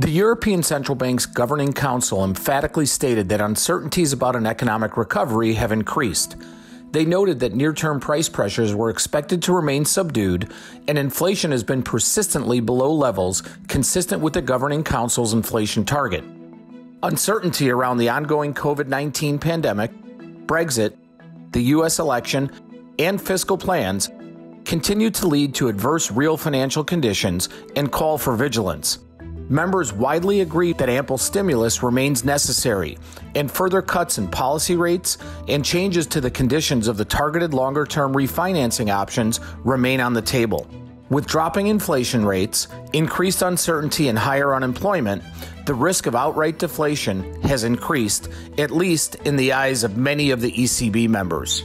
The European Central Bank's Governing Council emphatically stated that uncertainties about an economic recovery have increased. They noted that near term price pressures were expected to remain subdued, and inflation has been persistently below levels consistent with the Governing Council's inflation target. Uncertainty around the ongoing COVID 19 pandemic, Brexit, the U.S. election, and fiscal plans continue to lead to adverse real financial conditions and call for vigilance. Members widely agree that ample stimulus remains necessary, and further cuts in policy rates and changes to the conditions of the targeted longer term refinancing options remain on the table. With dropping inflation rates, increased uncertainty, and higher unemployment, the risk of outright deflation has increased, at least in the eyes of many of the ECB members.